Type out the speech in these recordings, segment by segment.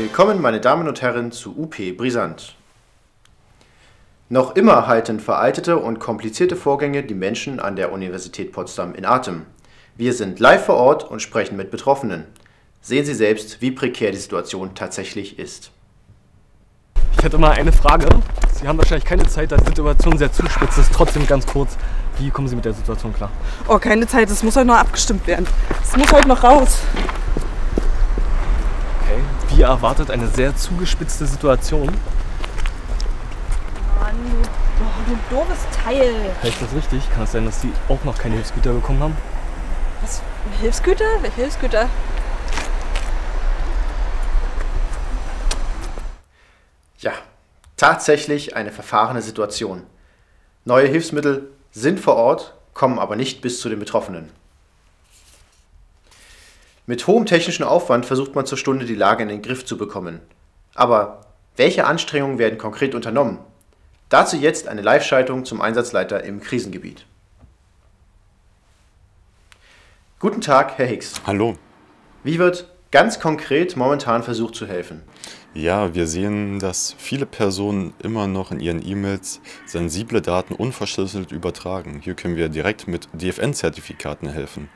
Willkommen, meine Damen und Herren, zu UP Brisant. Noch immer halten veraltete und komplizierte Vorgänge die Menschen an der Universität Potsdam in Atem. Wir sind live vor Ort und sprechen mit Betroffenen. Sehen Sie selbst, wie prekär die Situation tatsächlich ist. Ich hätte mal eine Frage. Sie haben wahrscheinlich keine Zeit, da die Situation sehr zuspitzt ist. Trotzdem ganz kurz, wie kommen Sie mit der Situation klar? Oh, keine Zeit, es muss heute noch abgestimmt werden. Es muss heute noch raus. Wie erwartet eine sehr zugespitzte Situation? Mann, du, oh, du doofes Teil. Ich das richtig? Kann es sein, dass Sie auch noch keine Hilfsgüter bekommen haben? Was? Hilfsgüter? Welche Hilfsgüter? Ja, tatsächlich eine verfahrene Situation. Neue Hilfsmittel sind vor Ort, kommen aber nicht bis zu den Betroffenen. Mit hohem technischen Aufwand versucht man zur Stunde die Lage in den Griff zu bekommen. Aber welche Anstrengungen werden konkret unternommen? Dazu jetzt eine Live-Schaltung zum Einsatzleiter im Krisengebiet. Guten Tag, Herr Hicks. Hallo. Wie wird ganz konkret momentan versucht zu helfen? Ja, wir sehen, dass viele Personen immer noch in ihren E-Mails sensible Daten unverschlüsselt übertragen. Hier können wir direkt mit DFN-Zertifikaten helfen.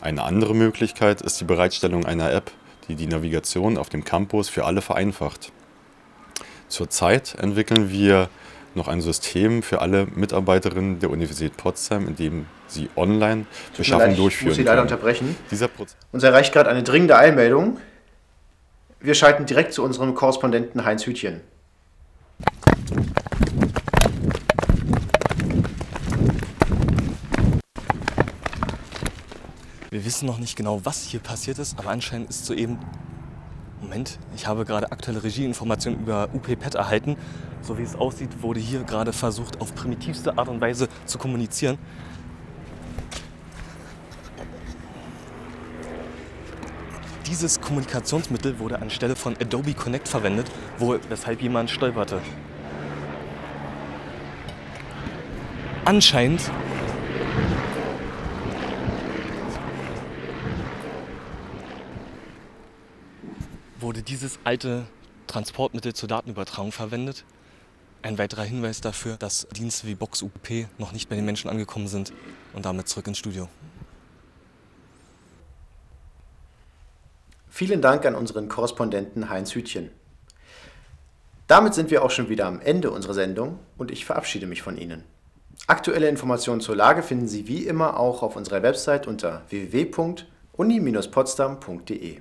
Eine andere Möglichkeit ist die Bereitstellung einer App, die die Navigation auf dem Campus für alle vereinfacht. Zurzeit entwickeln wir noch ein System für alle Mitarbeiterinnen der Universität Potsdam, in dem sie online Beschaffung durchführen Ich muss Sie leider unterbrechen. Dieser Prozess Uns erreicht gerade eine dringende Eilmeldung. Wir schalten direkt zu unserem Korrespondenten Heinz Hütchen. Wir wissen noch nicht genau, was hier passiert ist, aber anscheinend ist soeben. Moment, ich habe gerade aktuelle Regieinformationen über UP-PET erhalten. So wie es aussieht, wurde hier gerade versucht, auf primitivste Art und Weise zu kommunizieren. Dieses Kommunikationsmittel wurde anstelle von Adobe Connect verwendet, wo, weshalb jemand stolperte. Anscheinend wurde dieses alte Transportmittel zur Datenübertragung verwendet. Ein weiterer Hinweis dafür, dass Dienste wie Box UP noch nicht bei den Menschen angekommen sind und damit zurück ins Studio. Vielen Dank an unseren Korrespondenten Heinz Hütchen. Damit sind wir auch schon wieder am Ende unserer Sendung und ich verabschiede mich von Ihnen. Aktuelle Informationen zur Lage finden Sie wie immer auch auf unserer Website unter www.uni-potsdam.de.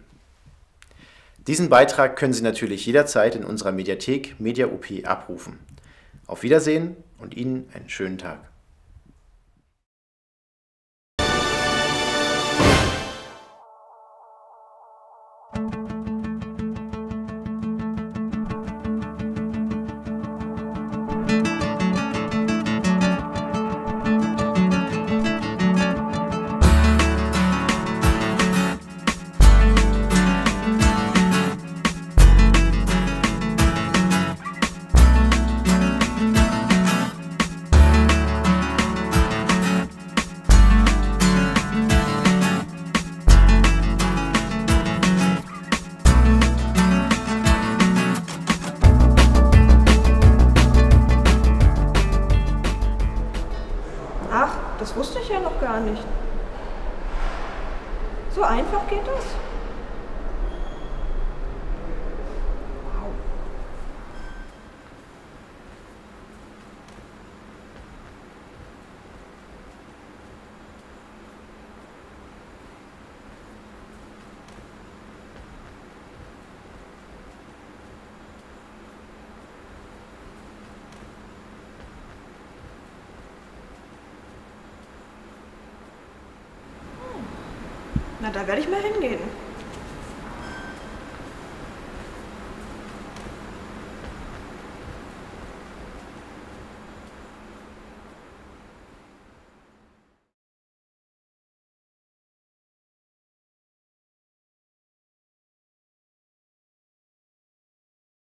Diesen Beitrag können Sie natürlich jederzeit in unserer Mediathek MediaUP abrufen. Auf Wiedersehen und Ihnen einen schönen Tag. Das wusste ich ja noch gar nicht. So einfach geht das? Na, da werde ich mal hingehen.